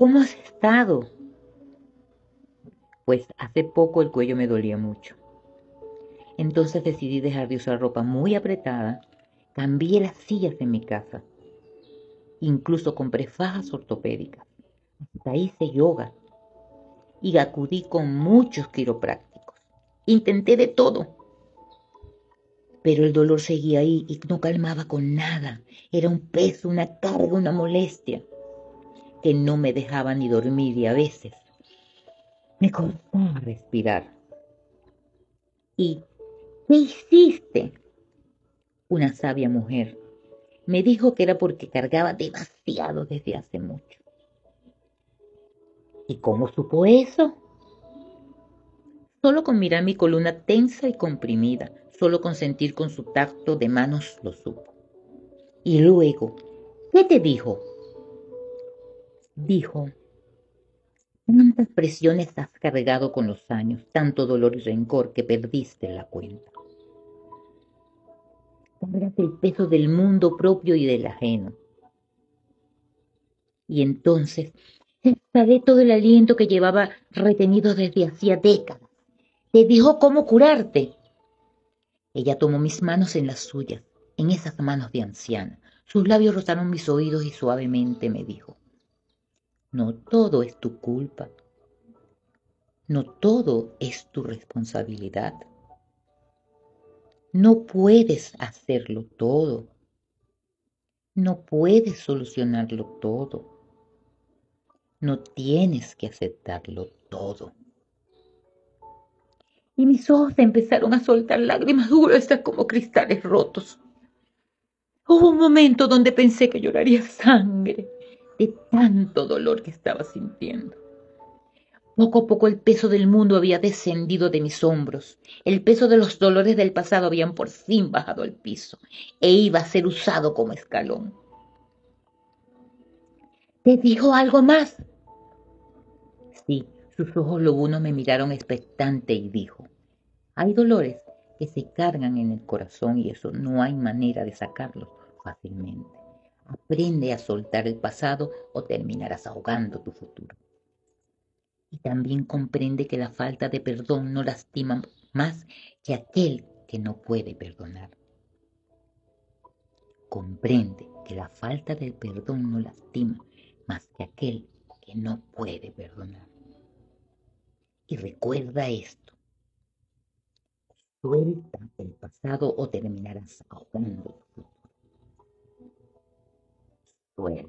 ¿cómo has estado? Pues hace poco el cuello me dolía mucho. Entonces decidí dejar de usar ropa muy apretada, cambié las sillas en mi casa, incluso compré fajas ortopédicas, hasta hice yoga y acudí con muchos quiroprácticos. Intenté de todo, pero el dolor seguía ahí y no calmaba con nada. Era un peso, una carga, una molestia que no me dejaba ni dormir y a veces me costaba respirar. ¿Y qué hiciste? Una sabia mujer me dijo que era porque cargaba demasiado desde hace mucho. ¿Y cómo supo eso? Solo con mirar mi columna tensa y comprimida, solo con sentir con su tacto de manos lo supo. Y luego, ¿qué te dijo? Dijo, ¿cuántas presiones has cargado con los años, tanto dolor y rencor que perdiste la cuenta? Cargas el peso del mundo propio y del ajeno. Y entonces exhalé todo el aliento que llevaba retenido desde hacía décadas. Te dijo cómo curarte. Ella tomó mis manos en las suyas, en esas manos de anciana. Sus labios rozaron mis oídos y suavemente me dijo, no todo es tu culpa, no todo es tu responsabilidad. No puedes hacerlo todo, no puedes solucionarlo todo, no tienes que aceptarlo todo. Y mis ojos empezaron a soltar lágrimas gruesas como cristales rotos. Hubo un momento donde pensé que lloraría sangre de tanto dolor que estaba sintiendo. Poco a poco el peso del mundo había descendido de mis hombros, el peso de los dolores del pasado habían por fin bajado al piso e iba a ser usado como escalón. ¿Te dijo algo más? Sí, sus ojos lobunos me miraron expectante y dijo, hay dolores que se cargan en el corazón y eso no hay manera de sacarlos fácilmente. Aprende a soltar el pasado o terminarás ahogando tu futuro. Y también comprende que la falta de perdón no lastima más que aquel que no puede perdonar. Comprende que la falta de perdón no lastima más que aquel que no puede perdonar. Y recuerda esto. Suelta el pasado o terminarás ahogando tu futuro. win.